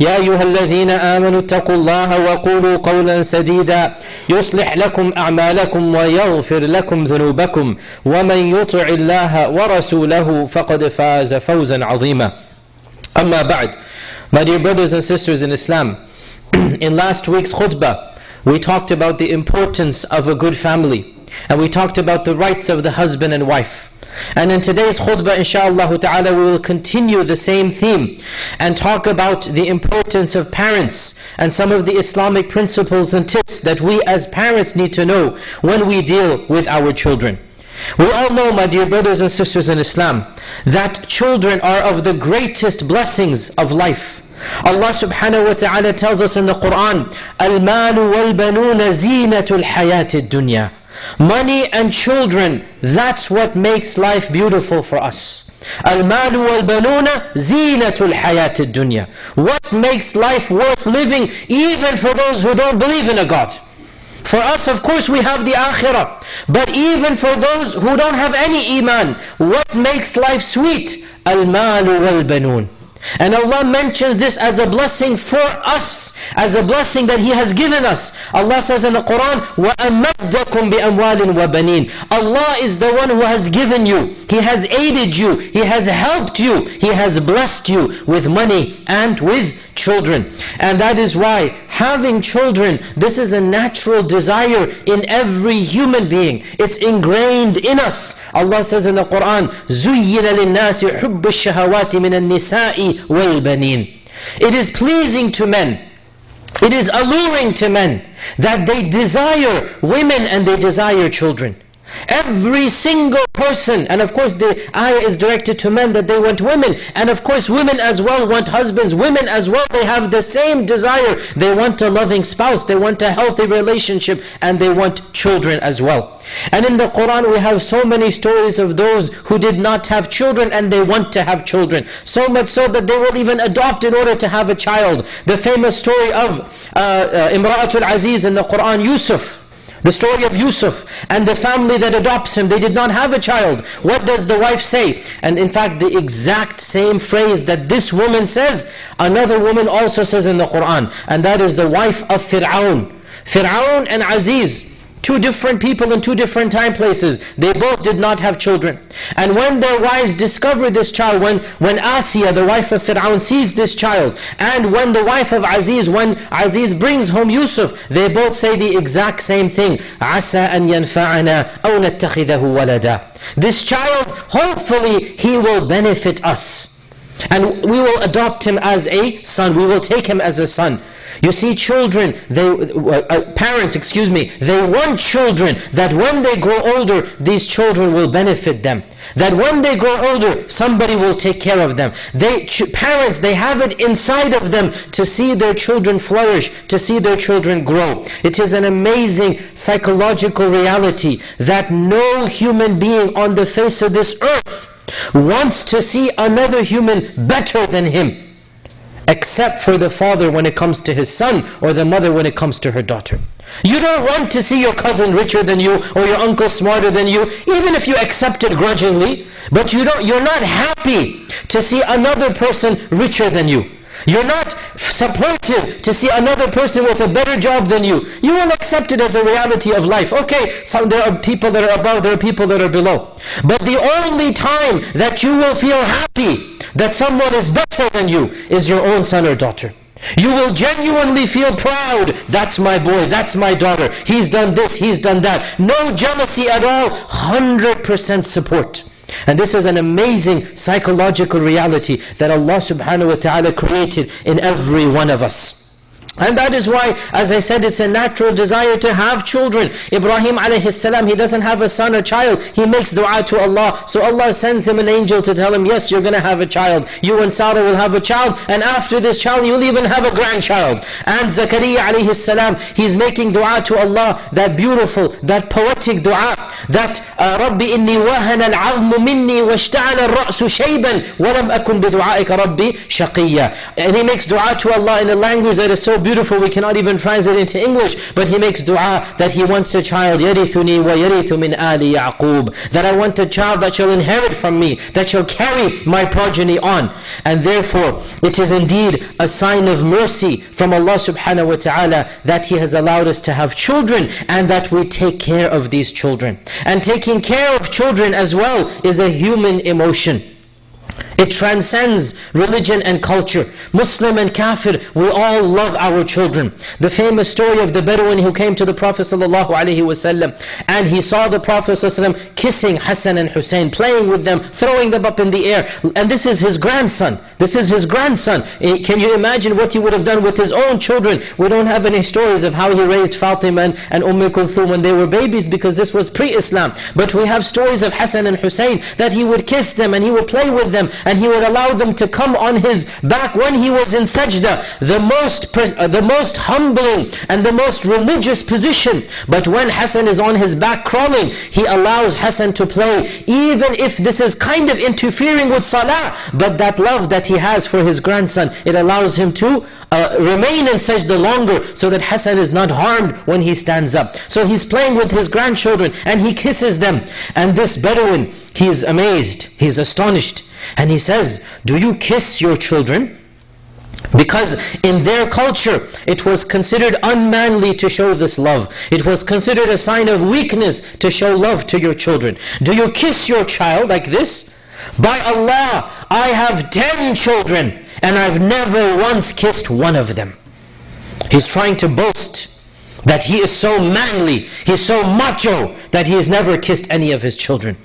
يا ايها الذين امنوا اتقوا الله وقولوا قولا سديدا يصلح لكم اعمالكم ويغفر لكم ذنوبكم ومن يطع الله ورسوله فقد فاز فوزا عظيما اما بعد my dear brothers and sisters in islam in last week's khutbah, we talked about the importance of a good family. And we talked about the rights of the husband and wife. And in today's khutbah, inshallah ta'ala, we will continue the same theme and talk about the importance of parents and some of the Islamic principles and tips that we as parents need to know when we deal with our children. We all know, my dear brothers and sisters in Islam, that children are of the greatest blessings of life. Allah subhanahu wa ta'ala tells us in the Quran, Al-malu wal-banuna zinatul hayatid dunya. Money and children, that's what makes life beautiful for us. Al-malu wal-banuna zinatul hayatid dunya. What makes life worth living even for those who don't believe in a God? For us, of course, we have the akhirah. But even for those who don't have any iman, what makes life sweet? Al-malu wal-banun. And Allah mentions this as a blessing for us, as a blessing that He has given us. Allah says in the Quran, وَأَمَدَّكُمْ بِأَمْوَالٍ وَبَنِينَ Allah is the one who has given you, He has aided you, He has helped you, He has blessed you with money and with children. And that is why having children, this is a natural desire in every human being. It's ingrained in us. Allah says in the Quran, زُيِّنَ لِلنَّاسِ حُبُّ الشَّهَوَاتِ مِنَ النِّسَاءِ وَالْبَنِينَ It is pleasing to men. It is alluring to men that they desire women and they desire children. Every single person, and of course the ayah is directed to men that they want women, and of course women as well want husbands. Women as well, they have the same desire. They want a loving spouse, they want a healthy relationship, and they want children as well. And in the Quran we have so many stories of those who did not have children and they want to have children. So much so that they will even adopt in order to have a child. The famous story of uh, uh, Imra'atul Aziz in the Quran, Yusuf. The story of Yusuf and the family that adopts him, they did not have a child. What does the wife say? And in fact, the exact same phrase that this woman says, another woman also says in the Quran, and that is the wife of Fir'aun. Fir'aun and Aziz, Two different people in two different time places. They both did not have children. And when their wives discover this child, when, when Asiya, the wife of Fir'aun, sees this child, and when the wife of Aziz, when Aziz brings home Yusuf, they both say the exact same thing. عَسَىٰ أَن يَنْفَعَنَا أَوْ نَتَّخِذَهُ وَلَدًا This child, hopefully, he will benefit us. And we will adopt him as a son. We will take him as a son. You see, children, they, uh, parents, excuse me, they want children that when they grow older, these children will benefit them. That when they grow older, somebody will take care of them. They, parents, they have it inside of them to see their children flourish, to see their children grow. It is an amazing psychological reality that no human being on the face of this earth wants to see another human better than him except for the father when it comes to his son or the mother when it comes to her daughter. You don't want to see your cousin richer than you or your uncle smarter than you, even if you accept it grudgingly, but you don't you're not happy to see another person richer than you. You're not supportive to see another person with a better job than you. You will accept it as a reality of life. Okay, so there are people that are above, there are people that are below. But the only time that you will feel happy that someone is better than you is your own son or daughter. You will genuinely feel proud. That's my boy, that's my daughter. He's done this, he's done that. No jealousy at all. 100% support. And this is an amazing psychological reality that Allah subhanahu wa ta'ala created in every one of us. And that is why, as I said, it's a natural desire to have children. Ibrahim alayhi salam, he doesn't have a son or child. He makes dua to Allah. So Allah sends him an angel to tell him, yes, you're going to have a child. You and Sarah will have a child. And after this child, you'll even have a grandchild. And Zakaria alayhi salam, he's making dua to Allah. That beautiful, that poetic dua. That, رَبِّ إِنِّي وَهَنَ الْعَظْمُ مِنِّي وَاشْتَعَلَ الرَّأْسُ شَيْبًا وَلَمْ أَكُنْ بِدُعَائِكَ رَبِّي شَقِيًّا And he makes dua to Allah in a language that is so beautiful beautiful, we cannot even translate it into English, but he makes dua that he wants a child, يَرِثُنِي وَيَرِثُ مِنْ آلِ يَعْقُوب That I want a child that shall inherit from me, that shall carry my progeny on. And therefore, it is indeed a sign of mercy from Allah subhanahu wa ta'ala that He has allowed us to have children and that we take care of these children. And taking care of children as well is a human emotion. It transcends religion and culture. Muslim and kafir, we all love our children. The famous story of the Bedouin who came to the Prophet ﷺ and he saw the Prophet ﷺ kissing Hassan and Hussein, playing with them, throwing them up in the air. And this is his grandson. This is his grandson. Eh, can you imagine what he would have done with his own children? We don't have any stories of how he raised Fatima and, and Umm Kulthum when they were babies because this was pre-Islam. But we have stories of Hassan and Hussein that he would kiss them and he would play with them and he would allow them to come on his back when he was in sajda, the most, uh, the most humbling and the most religious position. But when Hassan is on his back crawling, he allows Hassan to play, even if this is kind of interfering with salah. But that love that he has for his grandson, it allows him to uh, remain in sajda longer so that Hassan is not harmed when he stands up. So he's playing with his grandchildren and he kisses them. And this Bedouin, he is amazed, he is astonished. And he says, do you kiss your children? Because in their culture, it was considered unmanly to show this love. It was considered a sign of weakness to show love to your children. Do you kiss your child like this? By Allah, I have ten children, and I've never once kissed one of them. He's trying to boast that he is so manly, he's so macho, that he has never kissed any of his children.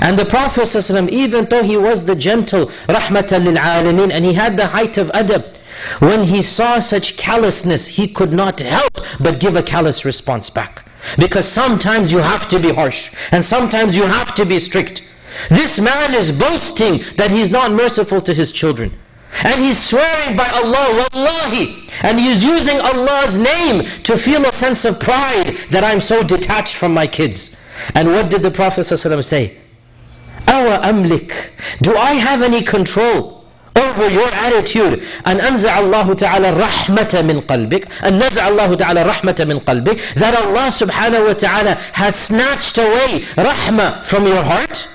And the Prophet ﷺ, even though he was the gentle rahmatan lil alameen and he had the height of adab, when he saw such callousness, he could not help but give a callous response back. Because sometimes you have to be harsh, and sometimes you have to be strict. This man is boasting that he's not merciful to his children. And he's swearing by Allah, Wallahi. And he's using Allah's name to feel a sense of pride that I'm so detached from my kids. And what did the Prophet ﷺ say? أو أملك Do I have any control over your attitude أن أنزع الله تعالى الرحمة من قلبك أن نزع الله تعالى الرحمة من قلبك That Allah subhanahu wa ta'ala has snatched away rahmah from your heart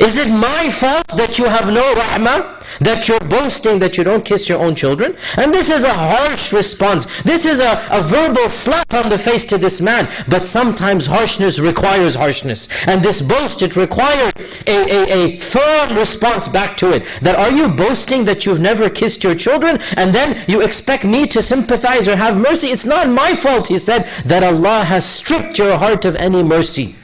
Is it my fault that you have no rahmah? that you're boasting that you don't kiss your own children. And this is a harsh response. This is a, a verbal slap on the face to this man. But sometimes harshness requires harshness. And this boast, it required a, a, a firm response back to it. That are you boasting that you've never kissed your children? And then you expect me to sympathize or have mercy? It's not my fault, he said, that Allah has stripped your heart of any mercy.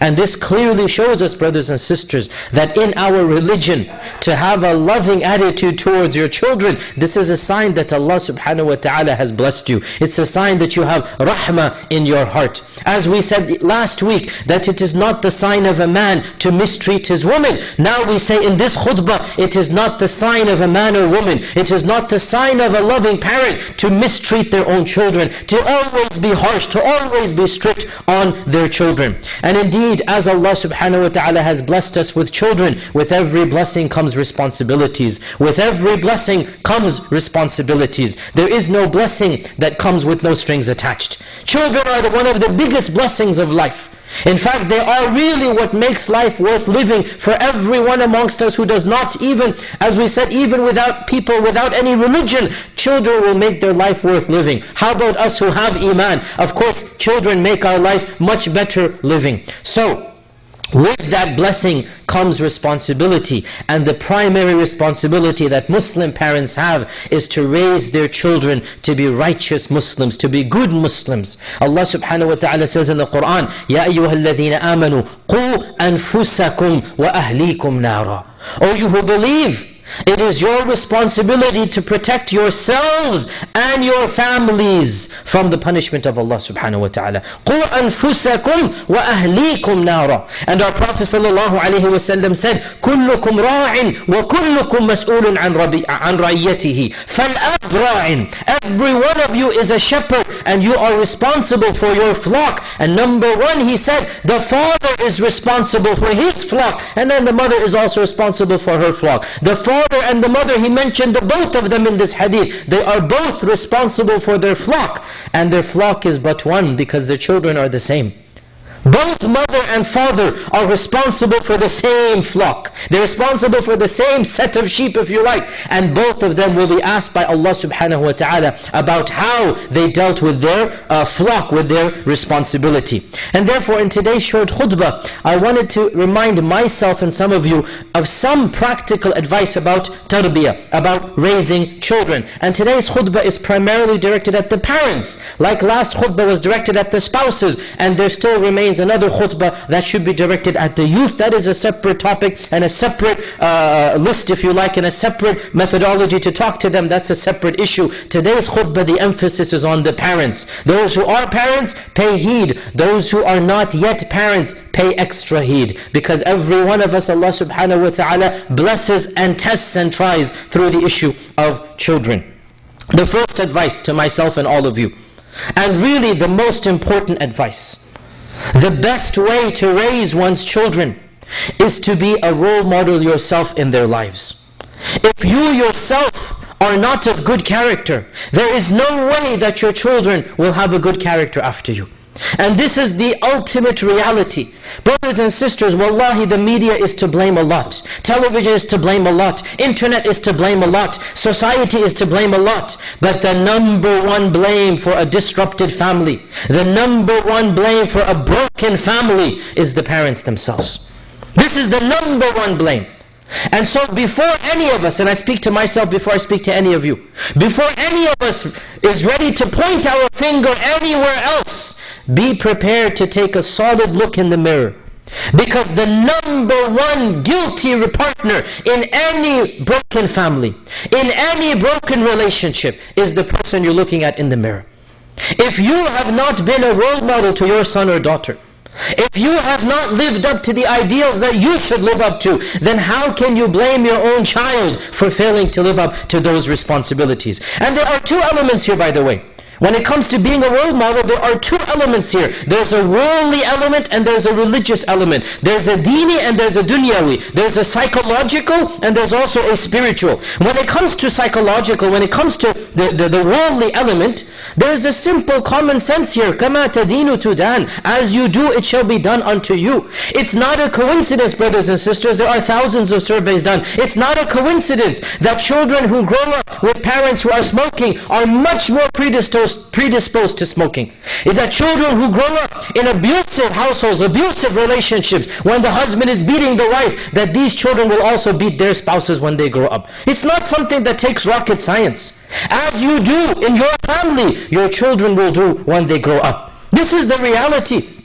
And this clearly shows us, brothers and sisters, that in our religion, to have a loving attitude towards your children, this is a sign that Allah subhanahu wa ta'ala has blessed you. It's a sign that you have rahmah in your heart. As we said last week, that it is not the sign of a man to mistreat his woman. Now we say in this khutbah, it is not the sign of a man or woman. It is not the sign of a loving parent to mistreat their own children, to always be harsh, to always be strict on their children. And indeed, As Allah subhanahu wa ta'ala has blessed us with children, with every blessing comes responsibilities. With every blessing comes responsibilities. There is no blessing that comes with no strings attached. Children are the, one of the biggest blessings of life. In fact, they are really what makes life worth living for everyone amongst us who does not even, as we said, even without people, without any religion, children will make their life worth living. How about us who have iman? Of course, children make our life much better living. So, with that blessing comes responsibility. And the primary responsibility that Muslim parents have is to raise their children to be righteous Muslims to be good Muslims. Allah subhanahu wa ta'ala says in the Quran Ya ayyuhalladhina amanu qu anfusakum wa ahlikum nara. O you who believe it is your responsibility to protect yourselves and your families from the punishment of Allah subhanahu wa ta'ala. قُوا أَنفُسَكُمْ وَأَهْلِيكُمْ نَارًا And our Prophet sallallahu alayhi wa sallam said, كُلُّكُمْ رَاعٍ وَكُلُّكُمْ مَسْئُولٌ عَنْ, ربي, عن رَيَّتِهِ فَالْأَبْ رَاعٍ Every one of you is a shepherd and you are responsible for your flock. And number one, he said, the father is responsible for his flock and then the mother is also responsible for her flock. The father father and the mother, he mentioned the both of them in this hadith. They are both responsible for their flock. And their flock is but one because their children are the same. Both mother and father are responsible for the same flock. They're responsible for the same set of sheep if you like. And both of them will be asked by Allah subhanahu wa ta'ala about how they dealt with their uh, flock, with their responsibility. And therefore in today's short khutbah, I wanted to remind myself and some of you of some practical advice about tarbiyah, about raising children. And today's khutbah is primarily directed at the parents. Like last khutbah was directed at the spouses. And there still remains another khutbah that should be directed at the youth. That is a separate topic and a separate uh, list, if you like, and a separate methodology to talk to them. That's a separate issue. Today's khutbah, the emphasis is on the parents. Those who are parents, pay heed. Those who are not yet parents, pay extra heed. Because every one of us, Allah subhanahu wa ta'ala, blesses and tests and tries through the issue of children. The first advice to myself and all of you, and really the most important advice, the best way to raise one's children is to be a role model yourself in their lives. If you yourself are not of good character, there is no way that your children will have a good character after you. And this is the ultimate reality. Brothers and sisters, wallahi, the media is to blame a lot. Television is to blame a lot. Internet is to blame a lot. Society is to blame a lot. But the number one blame for a disrupted family, the number one blame for a broken family is the parents themselves. This is the number one blame. And so before any of us, and I speak to myself before I speak to any of you, before any of us is ready to point our finger anywhere else, be prepared to take a solid look in the mirror. Because the number one guilty partner in any broken family, in any broken relationship, is the person you're looking at in the mirror. If you have not been a role model to your son or daughter, if you have not lived up to the ideals that you should live up to, then how can you blame your own child for failing to live up to those responsibilities? And there are two elements here, by the way. When it comes to being a role model, there are two elements here. There's a worldly element and there's a religious element. There's a dini and there's a dunyawi. There's a psychological and there's also a spiritual. When it comes to psychological, when it comes to the, the, the worldly element, there's a simple common sense here. كَمَا تَدِينُ تُدَانُ As you do, it shall be done unto you. It's not a coincidence, brothers and sisters. There are thousands of surveys done. It's not a coincidence that children who grow up with parents who are smoking are much more predisposed predisposed to smoking. Is that children who grow up in abusive households, abusive relationships, when the husband is beating the wife, that these children will also beat their spouses when they grow up. It's not something that takes rocket science. As you do in your family, your children will do when they grow up. This is the reality.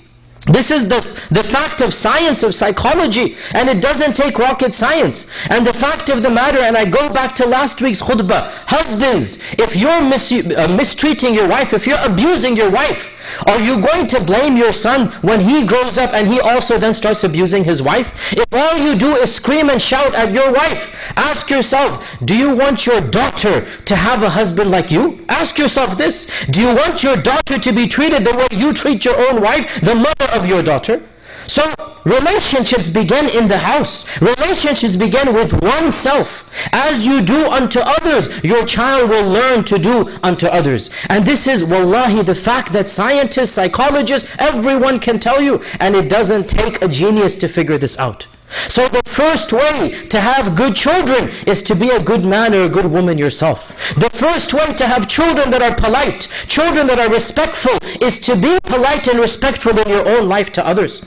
This is the, the fact of science, of psychology, and it doesn't take rocket science. And the fact of the matter, and I go back to last week's khutbah, husbands, if you're mis uh, mistreating your wife, if you're abusing your wife, are you going to blame your son when he grows up and he also then starts abusing his wife? If all you do is scream and shout at your wife, ask yourself, do you want your daughter to have a husband like you? Ask yourself this, do you want your daughter to be treated the way you treat your own wife, the mother of your daughter? So relationships begin in the house. Relationships begin with oneself. As you do unto others, your child will learn to do unto others. And this is, wallahi, the fact that scientists, psychologists, everyone can tell you. And it doesn't take a genius to figure this out. So the first way to have good children is to be a good man or a good woman yourself. The first way to have children that are polite, children that are respectful, is to be polite and respectful in your own life to others.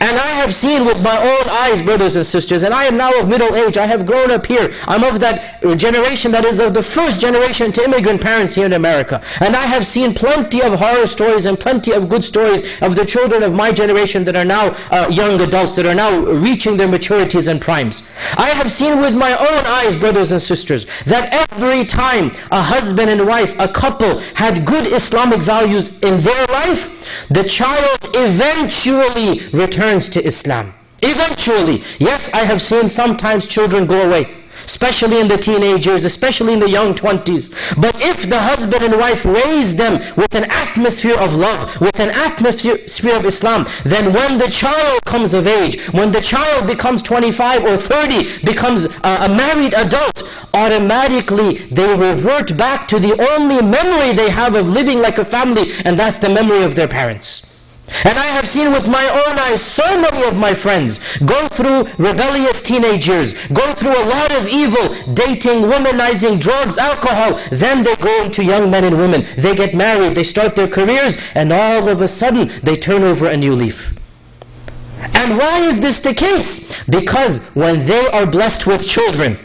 And I have seen with my own eyes, brothers and sisters, and I am now of middle age. I have grown up here. I'm of that generation that is of the first generation to immigrant parents here in America. And I have seen plenty of horror stories and plenty of good stories of the children of my generation that are now uh, young adults, that are now reaching their maturities and primes. I have seen with my own eyes, brothers and sisters, that every time a husband and wife, a couple, had good Islamic values in their life, the child eventually returns to Islam. Eventually, yes, I have seen sometimes children go away especially in the teenagers, especially in the young 20s. But if the husband and wife raise them with an atmosphere of love, with an atmosphere of Islam, then when the child comes of age, when the child becomes 25 or 30, becomes a, a married adult, automatically they revert back to the only memory they have of living like a family, and that's the memory of their parents. And I have seen with my own eyes so many of my friends go through rebellious teenagers, go through a lot of evil, dating, womanizing, drugs, alcohol. Then they go into young men and women. They get married, they start their careers, and all of a sudden they turn over a new leaf. And why is this the case? Because when they are blessed with children,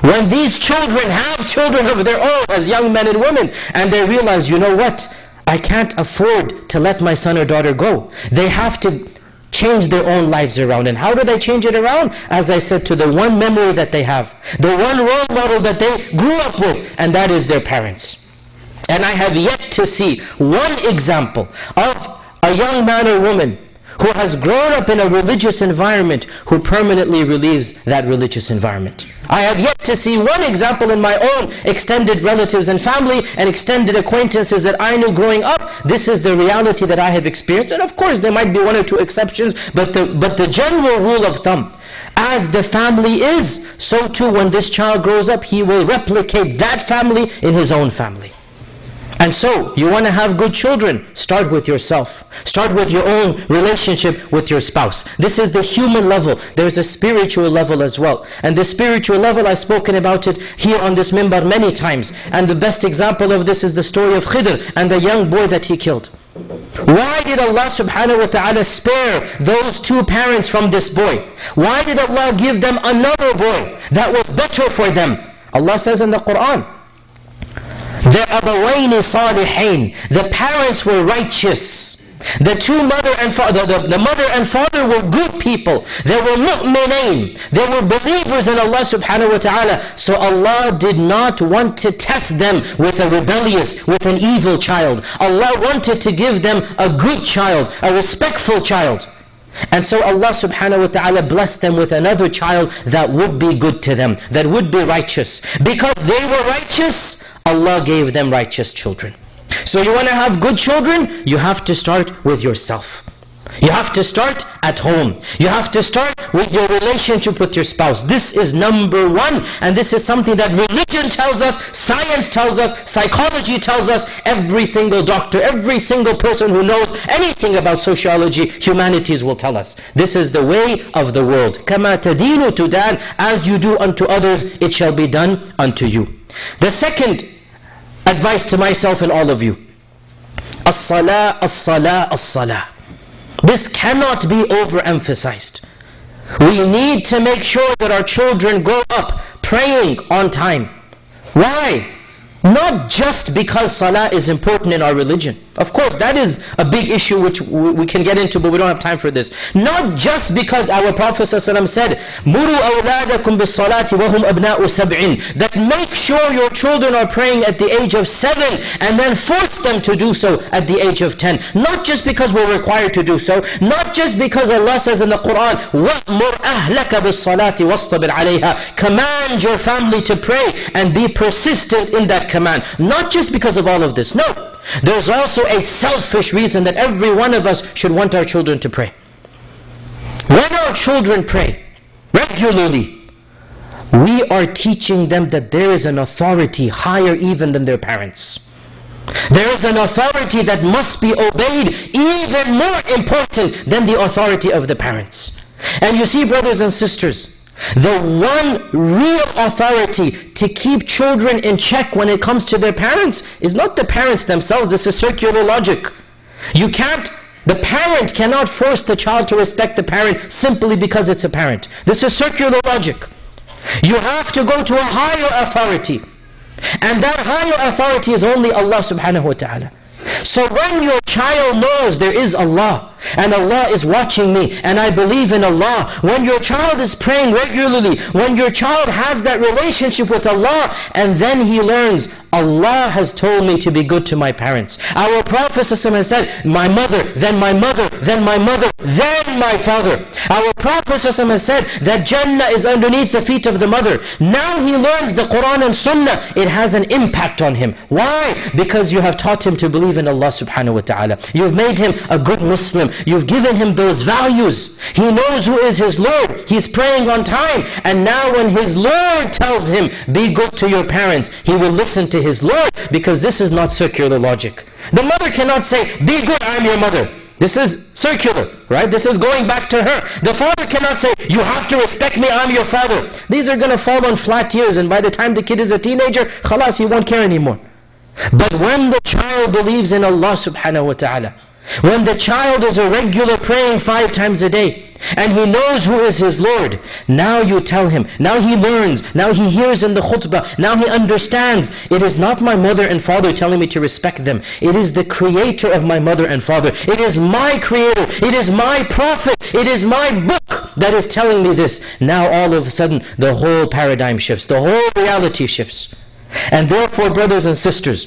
when these children have children of their own as young men and women, and they realize, you know what? I can't afford to let my son or daughter go. They have to change their own lives around. And how do they change it around? As I said, to the one memory that they have, the one role model that they grew up with, and that is their parents. And I have yet to see one example of a young man or woman who has grown up in a religious environment who permanently relieves that religious environment. I have yet to see one example in my own extended relatives and family and extended acquaintances that I knew growing up. This is the reality that I have experienced. And of course, there might be one or two exceptions, but the, but the general rule of thumb, as the family is, so too when this child grows up, he will replicate that family in his own family. And so, you want to have good children, start with yourself. Start with your own relationship with your spouse. This is the human level. There's a spiritual level as well. And the spiritual level, I've spoken about it here on this mimbar many times. And the best example of this is the story of Khidr and the young boy that he killed. Why did Allah subhanahu wa ta'ala spare those two parents from this boy? Why did Allah give them another boy that was better for them? Allah says in the Quran, the Abawayni Salihin. The parents were righteous. The two mother and father, the, the, mother and father were good people. They were mu'minin. They were believers in Allah subhanahu wa ta'ala. So Allah did not want to test them with a rebellious, with an evil child. Allah wanted to give them a good child, a respectful child. And so Allah subhanahu wa ta'ala blessed them with another child that would be good to them, that would be righteous. Because they were righteous, Allah gave them righteous children. So you want to have good children, you have to start with yourself. You have to start at home. You have to start with your relationship with your spouse. This is number one. And this is something that religion tells us, science tells us, psychology tells us, every single doctor, every single person who knows anything about sociology, humanities will tell us. This is the way of the world. كَمَا تَدِينُ تُدَانُ As you do unto others, it shall be done unto you. The second advice to myself and all of you. As-salah, as-salah, as-salah. This cannot be overemphasized. We need to make sure that our children grow up praying on time. Why? Not just because salah is important in our religion. Of course, that is a big issue which we can get into, but we don't have time for this. Not just because our Prophet ﷺ said, "Muru awladakum bis-salati wa hum abna'u sab'in." That make sure your children are praying at the age of seven, and then force them to do so at the age of ten. Not just because we're required to do so. Not just because Allah says in the Quran, "Wa'mur ahlaka bis-salati wastabir 'alayha." Command your family to pray and be persistent in that command. Not just because of all of this. No. There's also a selfish reason that every one of us should want our children to pray. When our children pray regularly, we are teaching them that there is an authority higher even than their parents. There is an authority that must be obeyed even more important than the authority of the parents. And you see, brothers and sisters, the one real authority to keep children in check when it comes to their parents is not the parents themselves. This is circular logic. You can't The parent cannot force the child to respect the parent simply because it's a parent. This is circular logic. You have to go to a higher authority. And that higher authority is only Allah subhanahu wa ta'ala. So when your child knows there is Allah and Allah is watching me and I believe in Allah, when your child is praying regularly, when your child has that relationship with Allah and then he learns Allah has told me to be good to my parents. Our Prophet has said, my mother, then my mother, then my mother, then my father. Our Prophet has said that Jannah is underneath the feet of the mother. Now he learns the Quran and Sunnah. It has an impact on him. Why? Because you have taught him to believe in Allah subhanahu wa ta'ala. You've made him a good Muslim. You've given him those values. He knows who is his Lord. He's praying on time. And now when his Lord tells him, be good to your parents, he will listen to his Lord because this is not circular logic. The mother cannot say, be good, I'm your mother. This is circular, right? This is going back to her. The father cannot say, you have to respect me, I'm your father. These are going to fall on flat ears and by the time the kid is a teenager, khalas, he won't care anymore. But when the child believes in Allah subhanahu wa ta'ala, when the child is a regular praying five times a day, and he knows who is his Lord. Now you tell him. Now he learns. Now he hears in the khutbah. Now he understands. It is not my mother and father telling me to respect them. It is the creator of my mother and father. It is my creator. It is my prophet. It is my book that is telling me this. Now all of a sudden the whole paradigm shifts. The whole reality shifts. And therefore brothers and sisters,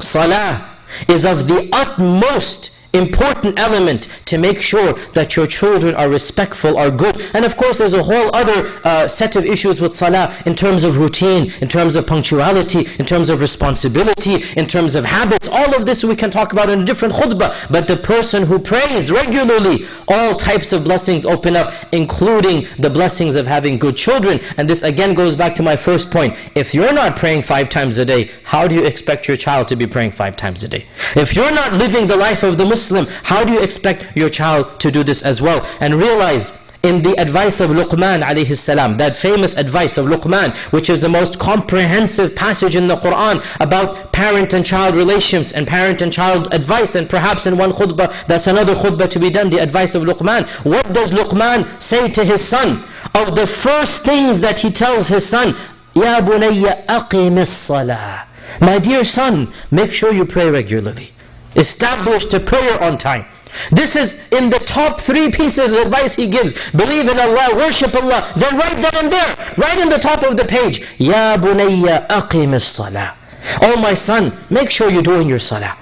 salah is of the utmost important element to make sure that your children are respectful, are good. And of course, there's a whole other uh, set of issues with salah in terms of routine, in terms of punctuality, in terms of responsibility, in terms of habits. All of this we can talk about in a different khutbah. But the person who prays regularly, all types of blessings open up, including the blessings of having good children. And this again goes back to my first point. If you're not praying five times a day, how do you expect your child to be praying five times a day? If you're not living the life of the Muslim, Muslim, how do you expect your child to do this as well? And realize in the advice of Luqman alayhi salam, that famous advice of Luqman, which is the most comprehensive passage in the Quran about parent and child relations and parent and child advice, and perhaps in one khutbah, that's another khutbah to be done, the advice of Luqman. What does Luqman say to his son? Of the first things that he tells his son, Ya bunayya aqim salah My dear son, make sure you pray regularly. Establish the prayer on time. This is in the top three pieces of advice he gives. Believe in Allah, worship Allah. Then right that in there, right in the top of the page. Ya bunayya aqim as-salah. Oh my son, make sure you're doing your salah.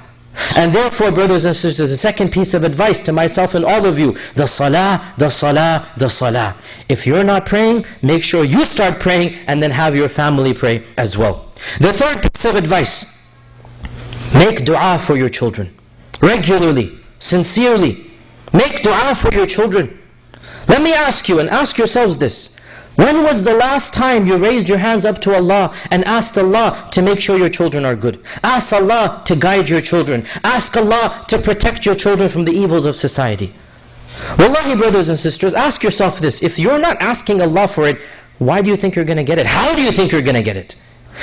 And therefore, brothers and sisters, the second piece of advice to myself and all of you, the salah, the salah, the salah. If you're not praying, make sure you start praying and then have your family pray as well. The third piece of advice, Make dua for your children. Regularly, sincerely. Make dua for your children. Let me ask you and ask yourselves this. When was the last time you raised your hands up to Allah and asked Allah to make sure your children are good? Ask Allah to guide your children. Ask Allah to protect your children from the evils of society. Wallahi brothers and sisters, ask yourself this. If you're not asking Allah for it, why do you think you're going to get it? How do you think you're going to get it?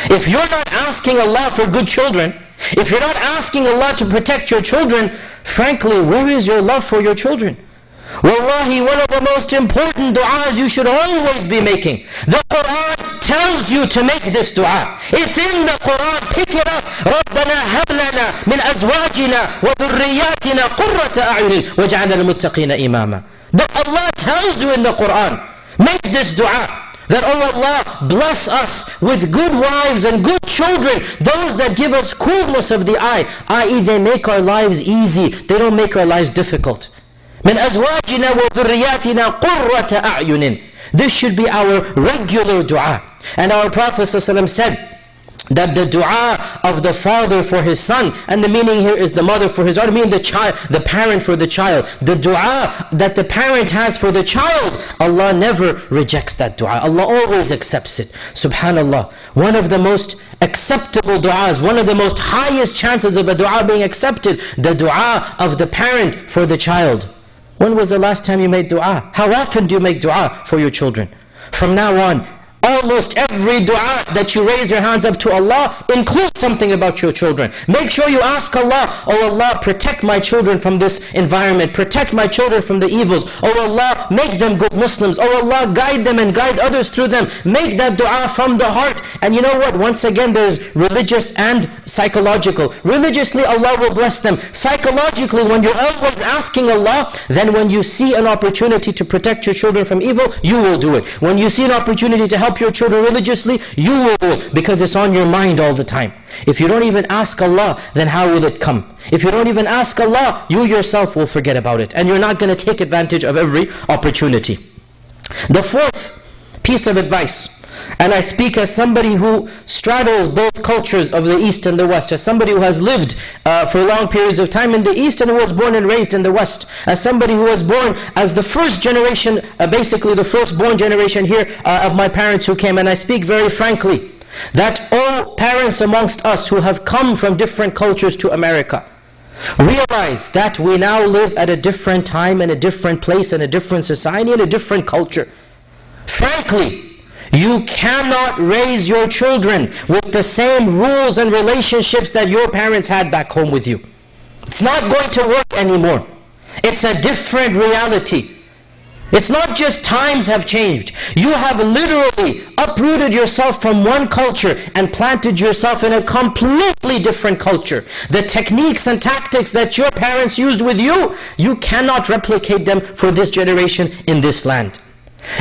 If you're not asking Allah for good children, if you're not asking Allah to protect your children, frankly, where is your love for your children? Wallahi, one of the most important du'as you should always be making. The Quran tells you to make this dua. It's in the Quran. Pick it up. رَبَّنَا هَبْ لَنَا مِنْ أَزْوَاجِنَا وَذُرِّيَّاتِنَا قُرَّةَ أَعْيُنٍ وَجْعَلْنَا الْمُتَّقِينَ إِمَامًا That Allah tells you in the Quran. Make this dua. That, oh Allah, bless us with good wives and good children, those that give us coolness of the eye, i.e. they make our lives easy, they don't make our lives difficult. من أزواجنا وذرياتنا قرة أعين This should be our regular dua. And our Prophet ﷺ said, that the dua of the father for his son and the meaning here is the mother for his daughter meaning the child the parent for the child. The dua that the parent has for the child Allah never rejects that dua. Allah always accepts it. Subhanallah. One of the most acceptable duas one of the most highest chances of a dua being accepted the dua of the parent for the child. When was the last time you made dua? How often do you make dua for your children? From now on almost every dua that you raise your hands up to Allah includes something about your children. Make sure you ask Allah, Oh Allah, protect my children from this environment. Protect my children from the evils. Oh Allah, make them good Muslims. Oh Allah, guide them and guide others through them. Make that dua from the heart. And you know what? Once again, there's religious and psychological. Religiously, Allah will bless them. Psychologically, when you're always asking Allah, then when you see an opportunity to protect your children from evil, you will do it. When you see an opportunity to help your children religiously, you will because it's on your mind all the time. If you don't even ask Allah, then how will it come? If you don't even ask Allah, you yourself will forget about it. And you're not going to take advantage of every opportunity. The fourth piece of advice and I speak as somebody who straddles both cultures of the East and the West, as somebody who has lived uh, for long periods of time in the East and who was born and raised in the West, as somebody who was born as the first generation, uh, basically the first born generation here uh, of my parents who came. And I speak very frankly that all parents amongst us who have come from different cultures to America, realize that we now live at a different time and a different place and a different society and a different culture. Frankly, you cannot raise your children with the same rules and relationships that your parents had back home with you. It's not going to work anymore. It's a different reality. It's not just times have changed. You have literally uprooted yourself from one culture and planted yourself in a completely different culture. The techniques and tactics that your parents used with you, you cannot replicate them for this generation in this land.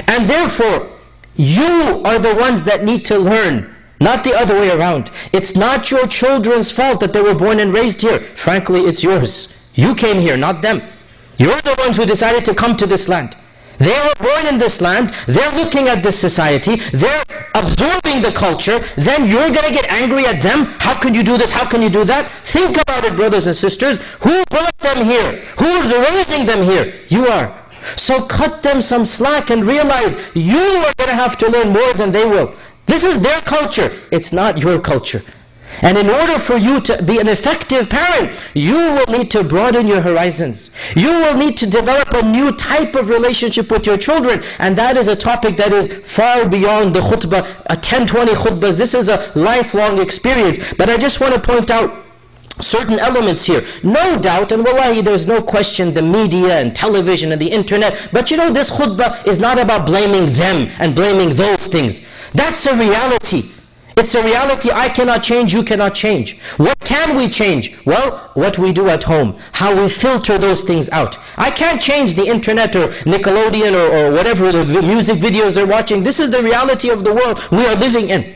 And therefore, you are the ones that need to learn, not the other way around. It's not your children's fault that they were born and raised here. Frankly, it's yours. You came here, not them. You're the ones who decided to come to this land. They were born in this land, they're looking at this society, they're absorbing the culture, then you're going to get angry at them. How can you do this? How can you do that? Think about it, brothers and sisters. Who brought them here? Who's raising them here? You are. So cut them some slack and realize you are going to have to learn more than they will. This is their culture. It's not your culture. And in order for you to be an effective parent, you will need to broaden your horizons. You will need to develop a new type of relationship with your children. And that is a topic that is far beyond the khutbah, a 10, 20 khutbahs. This is a lifelong experience. But I just want to point out certain elements here. No doubt, and wallahi, there's no question the media and television and the internet, but you know, this khutbah is not about blaming them and blaming those things. That's a reality. It's a reality I cannot change, you cannot change. What can we change? Well, what we do at home. How we filter those things out. I can't change the internet or Nickelodeon or, or whatever the music videos they're watching. This is the reality of the world we are living in.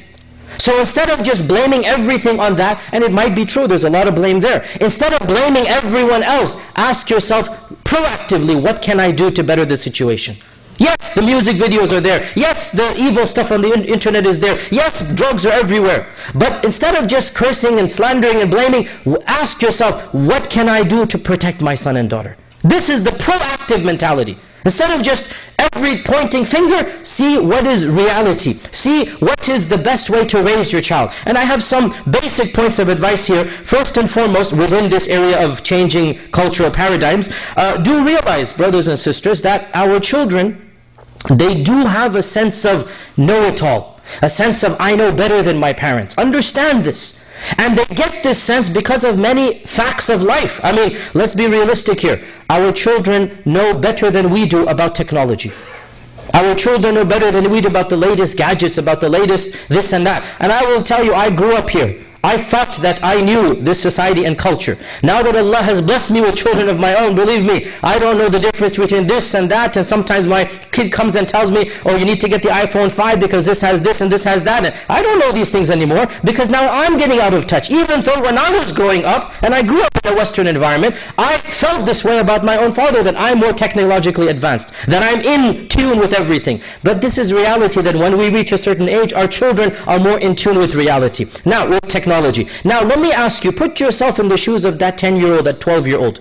So instead of just blaming everything on that, and it might be true, there's a lot of blame there. Instead of blaming everyone else, ask yourself proactively, what can I do to better the situation? Yes, the music videos are there. Yes, the evil stuff on the internet is there. Yes, drugs are everywhere. But instead of just cursing and slandering and blaming, ask yourself, what can I do to protect my son and daughter? This is the proactive mentality. Instead of just every pointing finger, see what is reality. See what is the best way to raise your child. And I have some basic points of advice here. First and foremost, within this area of changing cultural paradigms, uh, do realize, brothers and sisters, that our children, they do have a sense of know-it-all. A sense of, I know better than my parents. Understand this. And they get this sense because of many facts of life. I mean, let's be realistic here. Our children know better than we do about technology. Our children know better than we do about the latest gadgets, about the latest this and that. And I will tell you, I grew up here. I thought that I knew this society and culture. Now that Allah has blessed me with children of my own, believe me, I don't know the difference between this and that. And sometimes my kid comes and tells me, oh, you need to get the iPhone 5 because this has this and this has that. And I don't know these things anymore because now I'm getting out of touch. Even though when I was growing up and I grew up in a Western environment, I felt this way about my own father that I'm more technologically advanced, that I'm in tune with everything. But this is reality that when we reach a certain age, our children are more in tune with reality. Now, with technology, technology. Now let me ask you, put yourself in the shoes of that 10-year-old, that 12-year-old.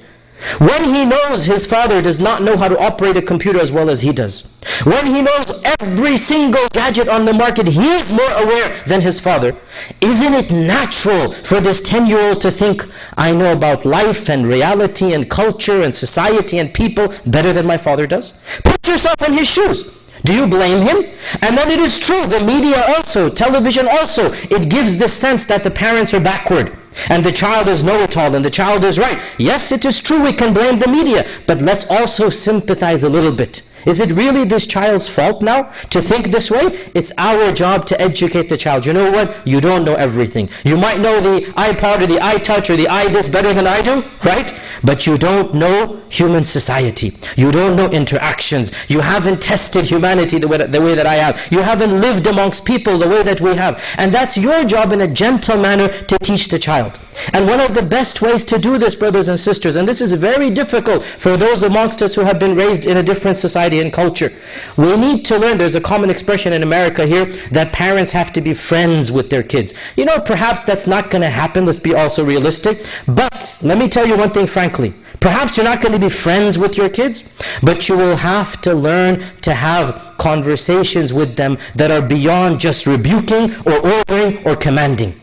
When he knows his father does not know how to operate a computer as well as he does. When he knows every single gadget on the market, he is more aware than his father. Isn't it natural for this 10-year-old to think, I know about life and reality and culture and society and people better than my father does? Put yourself in his shoes. Do you blame him? And then it is true, the media also, television also, it gives the sense that the parents are backward. And the child is know-it-all and the child is right. Yes, it is true we can blame the media, but let's also sympathize a little bit. Is it really this child's fault now to think this way? It's our job to educate the child. You know what? You don't know everything. You might know the iPod or the iTouch or the iThis better than I do, right? But you don't know human society. You don't know interactions. You haven't tested humanity the way, the way that I have. You haven't lived amongst people the way that we have. And that's your job in a gentle manner to teach the child. And one of the best ways to do this, brothers and sisters, and this is very difficult for those amongst us who have been raised in a different society and culture. We need to learn, there's a common expression in America here, that parents have to be friends with their kids. You know, perhaps that's not going to happen, let's be also realistic. But, let me tell you one thing frankly. Perhaps you're not going to be friends with your kids, but you will have to learn to have conversations with them that are beyond just rebuking or ordering or commanding.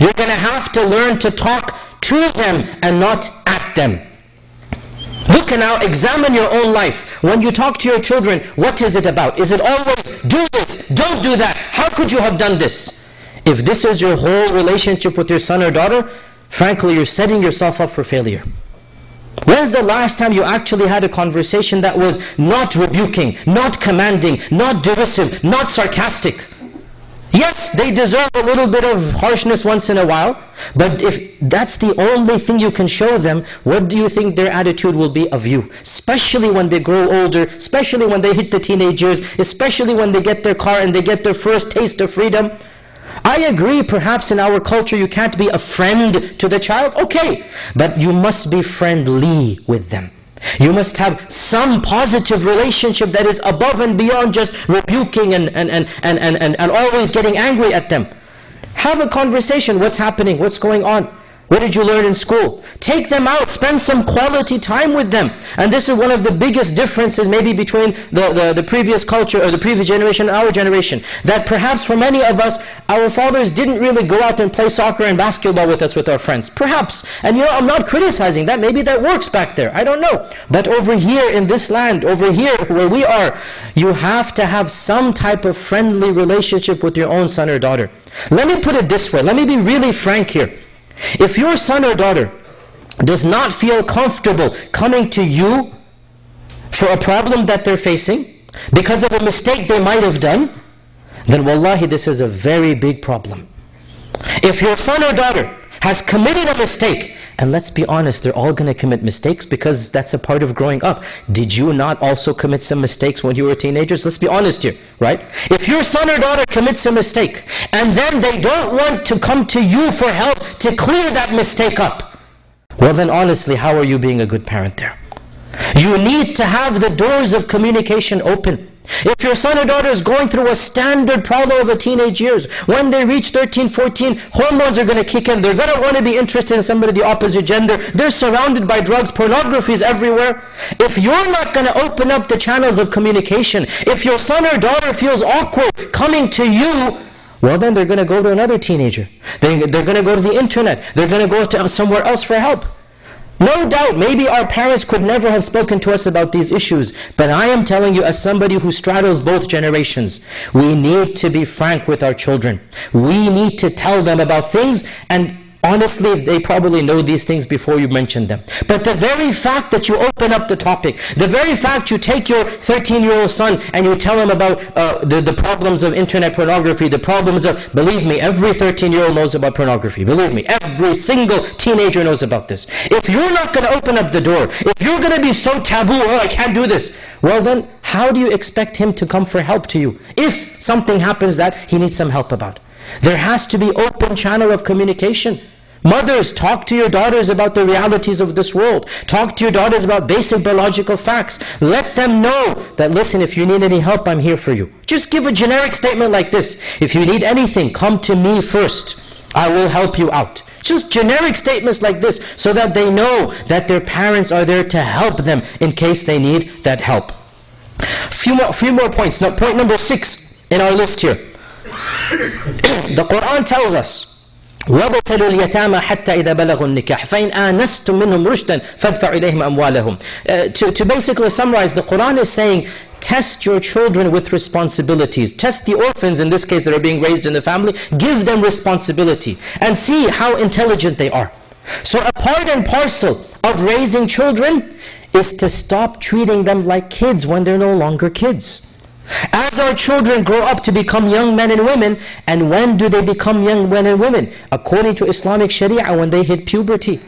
You're going to have to learn to talk to them and not at them. Look and now, examine your own life. When you talk to your children, what is it about? Is it always, do this, don't do that, how could you have done this? If this is your whole relationship with your son or daughter, frankly, you're setting yourself up for failure. When's the last time you actually had a conversation that was not rebuking, not commanding, not derisive, not sarcastic? Yes, they deserve a little bit of harshness once in a while, but if that's the only thing you can show them, what do you think their attitude will be of you? Especially when they grow older, especially when they hit the teenage years, especially when they get their car and they get their first taste of freedom. I agree, perhaps in our culture you can't be a friend to the child, okay, but you must be friendly with them. You must have some positive relationship that is above and beyond just rebuking and, and, and, and, and, and, and always getting angry at them. Have a conversation. What's happening? What's going on? What did you learn in school? Take them out, spend some quality time with them. And this is one of the biggest differences maybe between the, the, the, previous culture or the previous generation and our generation. That perhaps for many of us, our fathers didn't really go out and play soccer and basketball with us with our friends. Perhaps. And you know, I'm not criticizing that. Maybe that works back there. I don't know. But over here in this land, over here where we are, you have to have some type of friendly relationship with your own son or daughter. Let me put it this way. Let me be really frank here. If your son or daughter does not feel comfortable coming to you for a problem that they're facing, because of a mistake they might have done, then wallahi this is a very big problem. If your son or daughter has committed a mistake, and let's be honest, they're all going to commit mistakes because that's a part of growing up. Did you not also commit some mistakes when you were teenagers? Let's be honest here, right? If your son or daughter commits a mistake and then they don't want to come to you for help to clear that mistake up, well then honestly, how are you being a good parent there? You need to have the doors of communication open. If your son or daughter is going through a standard problem of the teenage years, when they reach 13, 14, hormones are going to kick in. They're going to want to be interested in somebody of the opposite gender. They're surrounded by drugs. Pornography is everywhere. If you're not going to open up the channels of communication, if your son or daughter feels awkward coming to you, well then they're going to go to another teenager. They, they're going to go to the internet. They're going to go to somewhere else for help. No doubt, maybe our parents could never have spoken to us about these issues. But I am telling you, as somebody who straddles both generations, we need to be frank with our children. We need to tell them about things and Honestly, they probably know these things before you mention them. But the very fact that you open up the topic, the very fact you take your 13-year-old son and you tell him about uh, the, the problems of internet pornography, the problems of, believe me, every 13-year-old knows about pornography. Believe me, every single teenager knows about this. If you're not going to open up the door, if you're going to be so taboo, oh, I can't do this, well then, how do you expect him to come for help to you? If something happens that he needs some help about. There has to be open channel of communication. Mothers, talk to your daughters about the realities of this world. Talk to your daughters about basic biological facts. Let them know that, listen, if you need any help, I'm here for you. Just give a generic statement like this. If you need anything, come to me first. I will help you out. Just generic statements like this so that they know that their parents are there to help them in case they need that help. Few more, few more points. Now, point number six in our list here the Quran tells us وابتلوا اليتامى حتى إذا بلغوا النكاح فإن آنستم منهم رشدا فادفعوا إليهم أموالهم uh, to, to basically summarize the Quran is saying test your children with responsibilities test the orphans in this case that are being raised in the family give them responsibility and see how intelligent they are so a part and parcel of raising children is to stop treating them like kids when they're no longer kids as our children grow up to become young men and women, and when do they become young men and women? According to Islamic Sharia, when they hit puberty.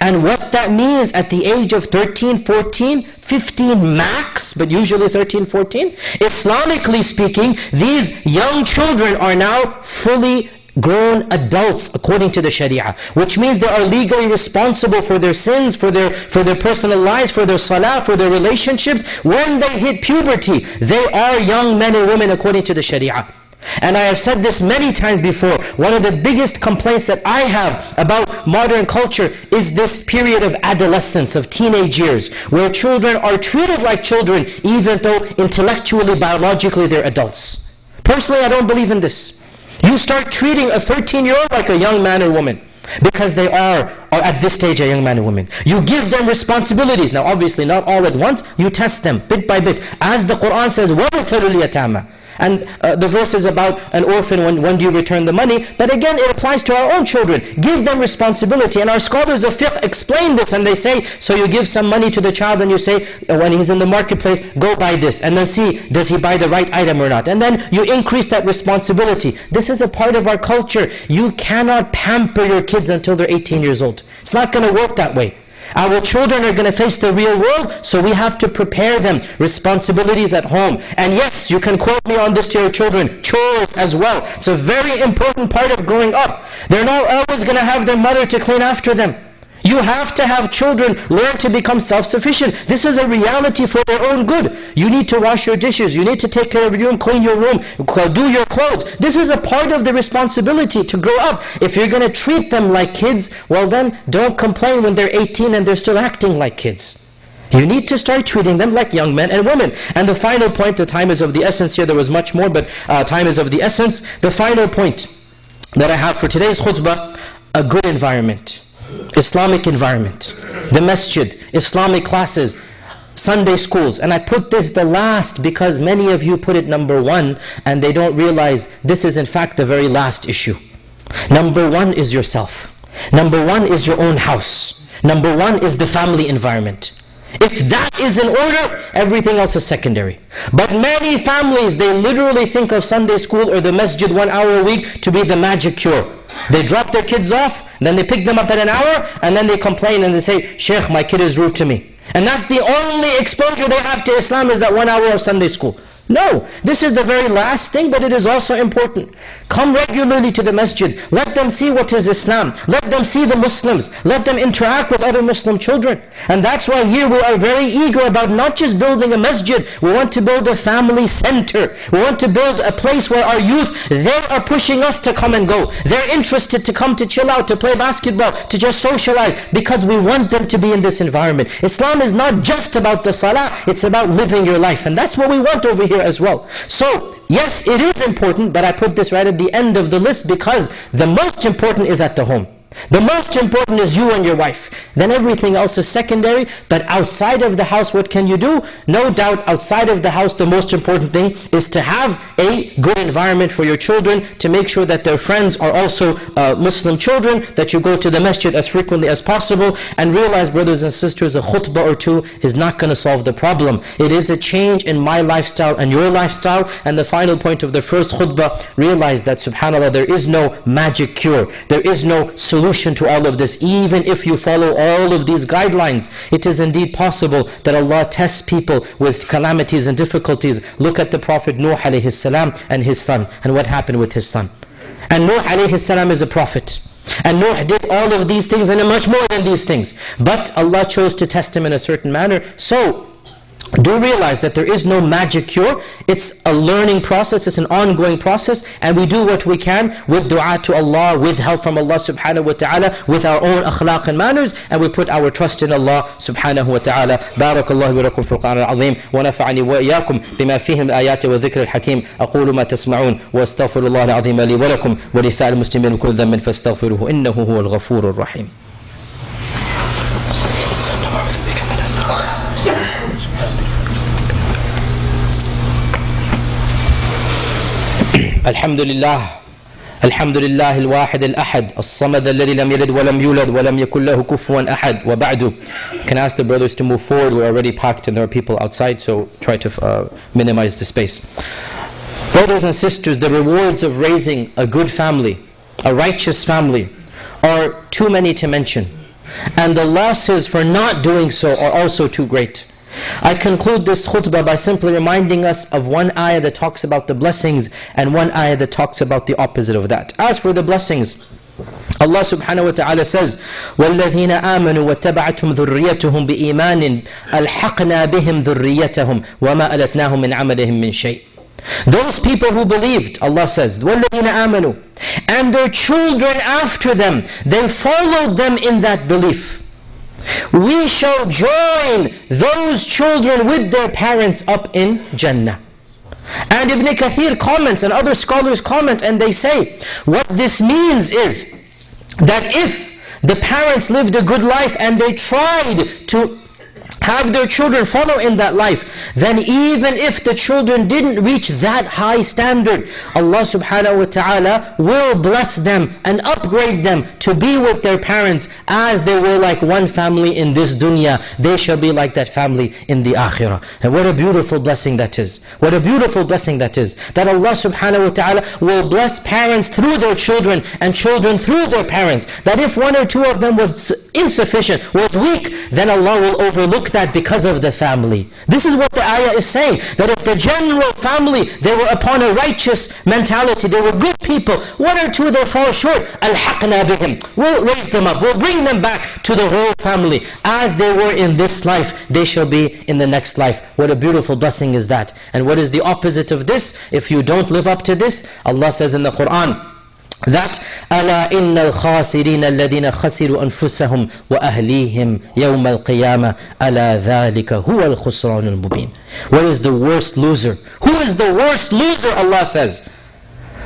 And what that means at the age of 13, 14, 15 max, but usually 13, 14, Islamically speaking, these young children are now fully grown adults according to the Sharia, which means they are legally responsible for their sins, for their, for their personal lives, for their salah, for their relationships. When they hit puberty, they are young men and women according to the Sharia. And I have said this many times before, one of the biggest complaints that I have about modern culture is this period of adolescence, of teenage years, where children are treated like children even though intellectually, biologically they're adults. Personally, I don't believe in this. You start treating a 13-year-old like a young man or woman because they are, are at this stage a young man or woman. You give them responsibilities. Now obviously not all at once. You test them bit by bit. As the Quran says, وَبَتَلُ الْيَتَامَى and uh, the verse is about an orphan, when, when do you return the money? But again, it applies to our own children. Give them responsibility. And our scholars of fiqh explain this and they say, so you give some money to the child and you say, uh, when he's in the marketplace, go buy this. And then see, does he buy the right item or not? And then you increase that responsibility. This is a part of our culture. You cannot pamper your kids until they're 18 years old. It's not going to work that way. Our children are going to face the real world, so we have to prepare them. Responsibilities at home. And yes, you can quote me on this to your children. Chores as well. It's a very important part of growing up. They're not always going to have their mother to clean after them. You have to have children learn to become self-sufficient. This is a reality for their own good. You need to wash your dishes. You need to take care of your room, clean your room, do your clothes. This is a part of the responsibility to grow up. If you're going to treat them like kids, well then don't complain when they're 18 and they're still acting like kids. You need to start treating them like young men and women. And the final point, the time is of the essence here. There was much more, but uh, time is of the essence. The final point that I have for today's khutbah, a good environment. Islamic environment, the masjid, Islamic classes, Sunday schools. And I put this the last because many of you put it number one and they don't realize this is in fact the very last issue. Number one is yourself. Number one is your own house. Number one is the family environment. If that is in order, everything else is secondary. But many families, they literally think of Sunday school or the masjid one hour a week to be the magic cure. They drop their kids off, then they pick them up at an hour, and then they complain and they say, Sheikh, my kid is rude to me. And that's the only exposure they have to Islam is that one hour of Sunday school. No, this is the very last thing, but it is also important. Come regularly to the masjid. Let them see what is Islam. Let them see the Muslims. Let them interact with other Muslim children. And that's why here we are very eager about not just building a masjid. We want to build a family center. We want to build a place where our youth, they are pushing us to come and go. They're interested to come to chill out, to play basketball, to just socialize, because we want them to be in this environment. Islam is not just about the salah, it's about living your life. And that's what we want over here as well. So, yes, it is important, but I put this right at the end of the list because the most important is at the home. The most important is you and your wife. Then everything else is secondary. But outside of the house, what can you do? No doubt, outside of the house, the most important thing is to have a good environment for your children, to make sure that their friends are also uh, Muslim children, that you go to the masjid as frequently as possible, and realize, brothers and sisters, a khutbah or two is not going to solve the problem. It is a change in my lifestyle and your lifestyle. And the final point of the first khutbah, realize that, subhanAllah, there is no magic cure. There is no solution solution to all of this. Even if you follow all of these guidelines, it is indeed possible that Allah tests people with calamities and difficulties. Look at the Prophet Nuh alayhi salam and his son and what happened with his son. And Nuh alayhi salam is a prophet. And Nuh did all of these things and much more than these things. But Allah chose to test him in a certain manner. So, do realize that there is no magic cure. It's a learning process, it's an ongoing process, and we do what we can with dua to Allah, with help from Allah subhanahu wa ta'ala, with our own akhlaq and manners, and we put our trust in Allah subhanahu wa ta'ala. Barakallahu wa lakum fil al-Azim, wa nafa'ani wa iyakum bima fihim al-ayati wa dhikr al-hakim, aqulu ma tasma'un, wa astaghfirullah al-azim Ali. wa lakum, wa lisa'il muslimin kullu dhanbin fastaghfiruhu, innahu huwa al-ghafur al-rahim. الحمد لله الحمد لله الواحد الأحد الصمد الذي لم يلد ولم يولد ولم يكن له كفوا أحد وبعد Can I ask the brothers to move forward? We're already packed and there are people outside so try to uh, minimize the space. Brothers and sisters, the rewards of raising a good family, a righteous family, are too many to mention. And the losses for not doing so are also too great. I conclude this khutbah by simply reminding us of one ayah that talks about the blessings and one ayah that talks about the opposite of that. As for the blessings, Allah subhanahu wa ta'ala says وَالَّذِينَ آمَنُوا وَاتَّبَعَتْهُمْ ذُرِّيَّتُهُمْ بِإِيمَانٍ أَلْحَقْنَا بِهِمْ ذُرِّيَّتَهُمْ وَمَا أَلَتْنَاهُمْ مِنْ عَمَلِهِمْ مِنْ شَيْءٍ Those people who believed, Allah says, وَالَّذِينَ آمَنُوا And their children after them, they followed them in that belief we shall join those children with their parents up in Jannah. And Ibn Kathir comments and other scholars comment and they say, what this means is that if the parents lived a good life and they tried to have their children follow in that life, then even if the children didn't reach that high standard, Allah subhanahu wa ta'ala will bless them and upgrade them to be with their parents as they were like one family in this dunya. They shall be like that family in the akhirah. And what a beautiful blessing that is. What a beautiful blessing that is. That Allah subhanahu wa ta'ala will bless parents through their children and children through their parents. That if one or two of them was insufficient, was weak, then Allah will overlook that because of the family. This is what the ayah is saying. That if the general family, they were upon a righteous mentality, they were good people, one or two they fall short, alhaqna bihim. We'll raise them up, we'll bring them back to the whole family. As they were in this life, they shall be in the next life. What a beautiful blessing is that. And what is the opposite of this? If you don't live up to this, Allah says in the Quran, that ala innal khasirin alladhina khasiru anfusahum wa ahlihim yawm al-Qiyama. ala dhalika huwa al-khusran al-mubin what is the worst loser who is the worst loser Allah says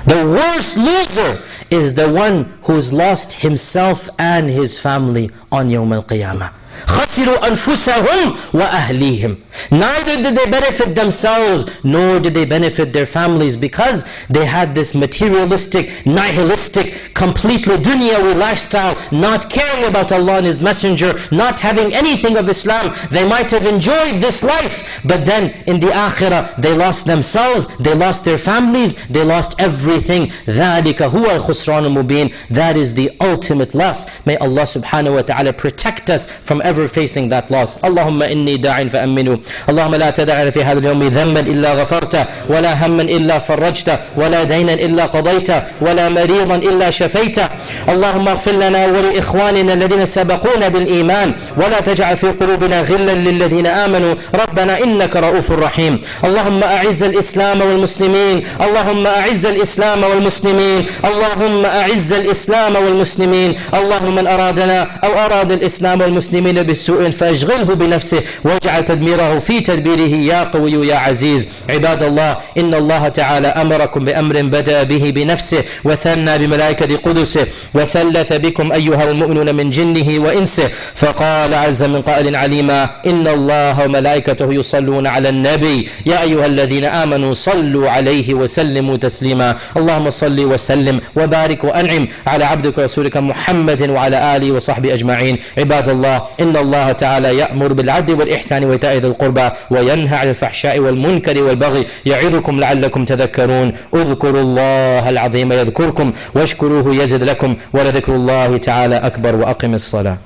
the worst loser is the one who's lost himself and his family on yawm al-Qiyama. khasiru anfusahum wa ahlihim Neither did they benefit themselves nor did they benefit their families because they had this materialistic, nihilistic, completely dunyawi lifestyle, not caring about Allah and His Messenger, not having anything of Islam. They might have enjoyed this life, but then in the akhirah they lost themselves, they lost their families, they lost everything. ذَلِكَ هُوَ الْخُسْرَانُ الْمُبِينَ That is the ultimate loss. May Allah subhanahu wa ta'ala protect us from ever facing that loss. Allahumma inni da'in fa'amminu. Fi hadha al-yawmi dhanban illa ghafarta, wa la hamman illa farrajta, wa la daynan illa qadayta, wa la maridan illa shafayta. Allahumma اغفر لنا ولإخواننا الذين سبقونا بالإيمان ولا تجعل في قلوبنا غلا للذين آمنوا. ربنا إنك رؤوف رحيم. اللهم أعز الإسلام والمسلمين. اللهم أعز الإسلام والمسلمين. اللهم أعز الإسلام والمسلمين. اللهم من أرادنا أو أراد الإسلام والمسلمين بالسوء فأشغله بنفسه واجعل تدميره في تدبيره يا قوي يا عزيز. عباد الله إن الله تعالى أمركم بأمر بدأ به بنفسه وثنى بملائكة قدسه وثلث بكم أيها المؤمنون من جنه وإنسه. فقال عز من قائل عليما إن الله وملائكته يصلون على النبي. يا أيها الذين آمنوا صلوا عليه وسلموا تسليما. اللهم صل وسلم وبارك وأنعم على عبدك ورسولك محمد وعلى آله وصحبه أجمعين. عباد الله إن الله تعالى يأمر بالعدل والإحسان وإيتاء ذي القربى وينهى عن الفحشاء والمنكر والبغي يعظكم لعلكم تذكرون. اذكروا الله العظيم يذكركم واشكروه يزد لكم ولذكر الله تعالى أكبر وأقم الصلاة.